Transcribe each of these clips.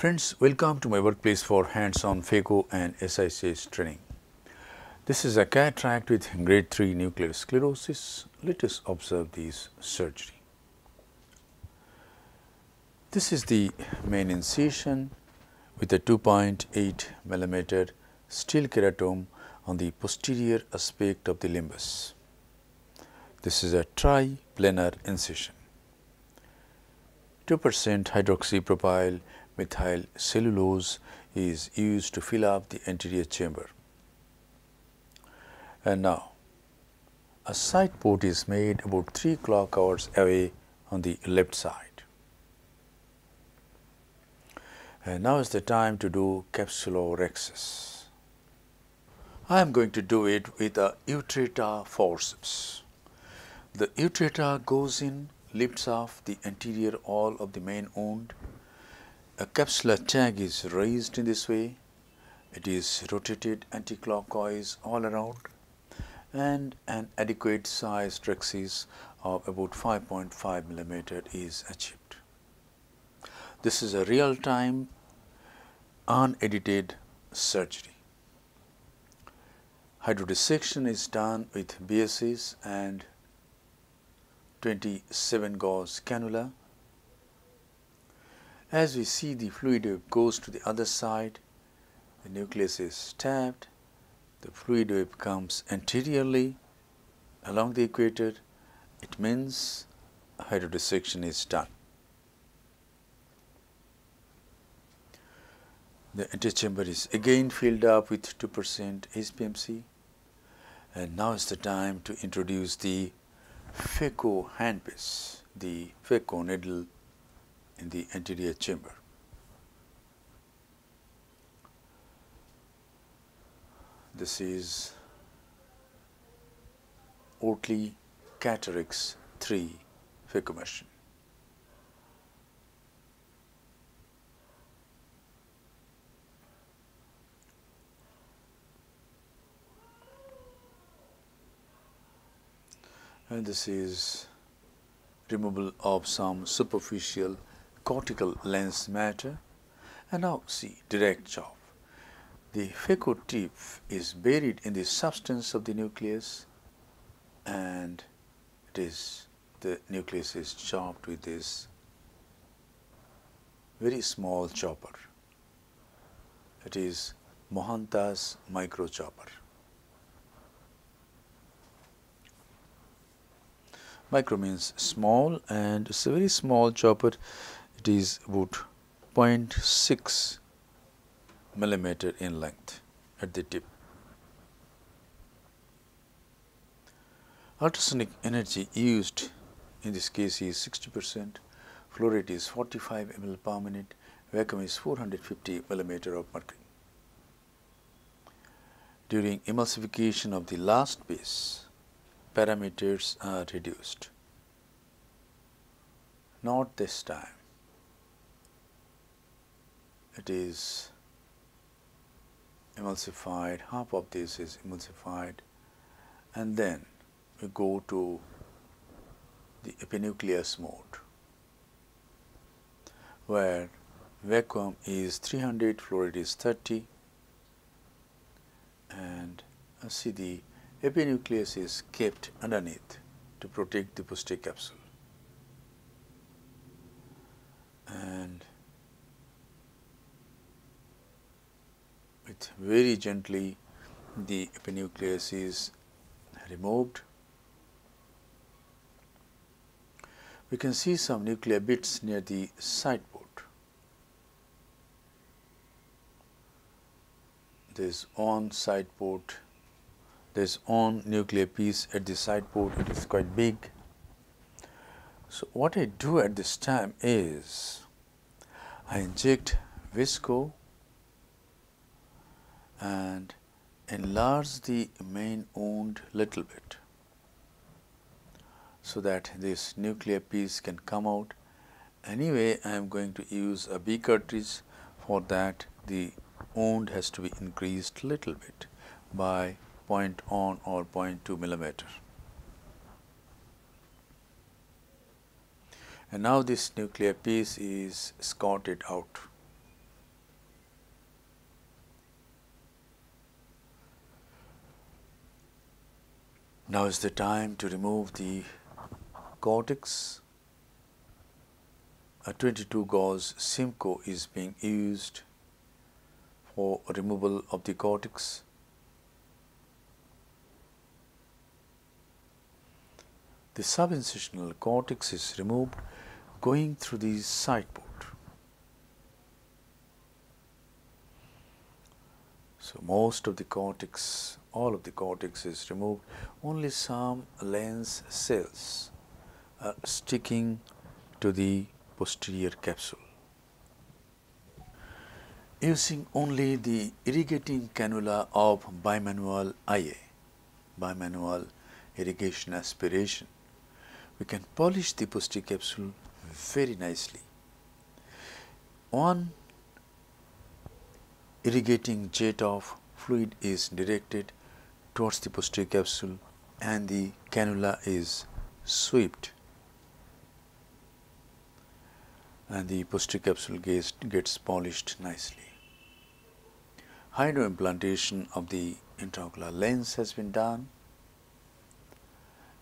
Friends, welcome to my workplace for hands-on phaco and SICS training. This is a cataract with grade 3 nuclear sclerosis. Let us observe this surgery. This is the main incision with a 2.8 millimeter steel keratome on the posterior aspect of the limbus. This is a triplanar incision. 2 percent hydroxypropyl methyl cellulose is used to fill up the anterior chamber. And now, a side port is made about 3 clock hours away on the left side. And now is the time to do capsulorhexis. I am going to do it with a Utrata forceps. The Utrata goes in, lifts off the anterior wall of the main wound. A capsular tag is raised in this way. It is rotated anticlockwise all around and an adequate size rhexis of about 5.5 millimeter is achieved. This is a real time unedited surgery. Hydrodissection is done with BSS and 27 gauge cannula. As we see the fluid goes to the other side, the nucleus is stabbed, the fluid wave comes anteriorly along the equator, it means hydrodissection is done. The antechamber is again filled up with 2 percent HPMC and now is the time to introduce the phaco handpiece, the phaco needle in the anterior chamber. This is Oertli CataRhex 3 phaco machine. and this is removal of some superficial cortical lens matter and now see direct chop. The phaco tip is buried in the substance of the nucleus and it is the nucleus is chopped with this very small chopper. It is Mohantas micro chopper. Micro means small and it's a very small chopper. It is about 0.6 millimeter in length at the tip. Ultrasonic energy used in this case is 60 percent, flow rate is 45 ml per minute, vacuum is 450 millimeter of mercury. During emulsification of the last base, parameters are reduced. Not this time. It is emulsified, half of this is emulsified and then we go to the epinucleus mode where vacuum is 300, flow rate is 30 and uh, see the epinucleus is kept underneath to protect the posterior capsule. And very gently the epinucleus is removed. We can see some nuclear bits near the side port. There is one side port there is one nuclear piece at the side port, it is quite big. So, what I do at this time is I inject visco and enlarge the main wound little bit so that this nuclear piece can come out. Anyway, I am going to use a B cartridge for that the wound has to be increased little bit by 0.1 or 0.2 millimeter. And now this nuclear piece is scouted out. Now is the time to remove the cortex. A 22 gauge Simcoe is being used for removal of the cortex. The subincisional cortex is removed going through the side port. So most of the cortex, all of the cortex is removed, only some lens cells are sticking to the posterior capsule. Using only the irrigating cannula of bimanual IA, bimanual irrigation aspiration, we can polish the posterior capsule very nicely. One irrigating jet of fluid is directed towards the posterior capsule and the cannula is swept and the posterior capsule gets, gets polished nicely. Hydroimplantation of the intraocular lens has been done.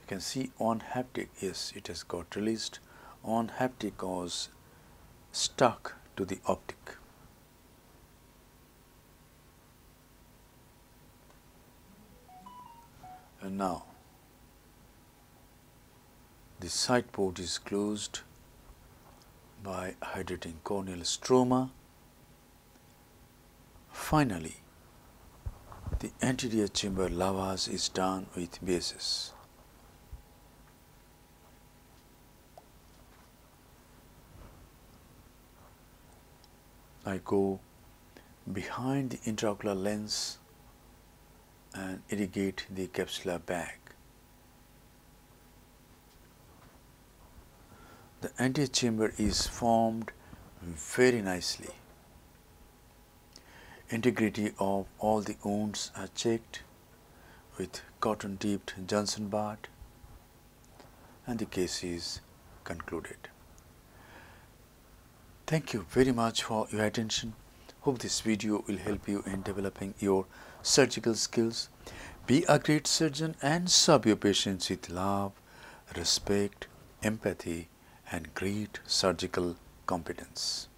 You can see on haptic, yes, it has got released. On haptic was stuck to the optic. And now the side port is closed by hydrating corneal stroma. Finally, the anterior chamber lavage is done with basis. I go behind the intraocular lens and irrigate the capsular bag. The antechamber is formed very nicely. Integrity of all the wounds are checked with cotton tipped Johnson Bart and the case is concluded. Thank you very much for your attention. Hope this video will help you in developing your surgical skills. Be a great surgeon and serve your patients with love, respect, empathy and great surgical competence.